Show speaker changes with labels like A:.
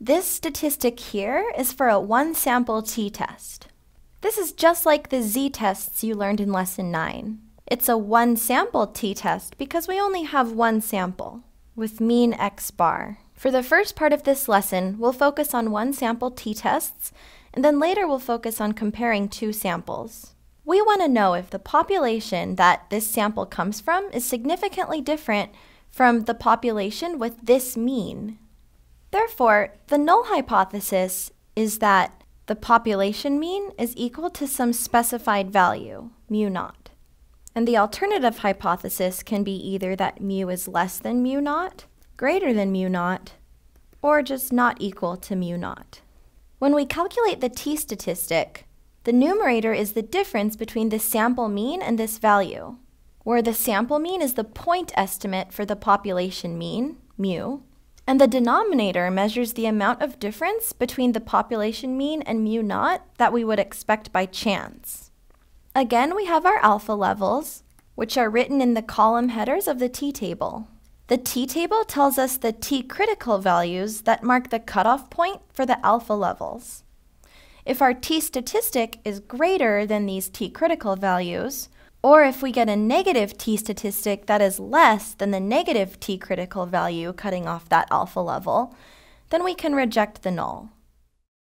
A: This statistic here is for a one-sample t-test. This is just like the z-tests you learned in Lesson 9. It's a one-sample t-test because we only have one sample, with mean x bar. For the first part of this lesson, we'll focus on one-sample t-tests, and then later we'll focus on comparing two samples. We want to know if the population that this sample comes from is significantly different from the population with this mean. Therefore, the null hypothesis is that the population mean is equal to some specified value, mu naught. And the alternative hypothesis can be either that mu is less than mu naught, greater than mu naught, or just not equal to mu naught. When we calculate the t-statistic, the numerator is the difference between the sample mean and this value, where the sample mean is the point estimate for the population mean, mu, and the denominator measures the amount of difference between the population mean and mu naught that we would expect by chance. Again, we have our alpha levels, which are written in the column headers of the t-table. The t-table tells us the t-critical values that mark the cutoff point for the alpha levels. If our t-statistic is greater than these t-critical values, or if we get a negative t-statistic that is less than the negative t-critical value cutting off that alpha level, then we can reject the null.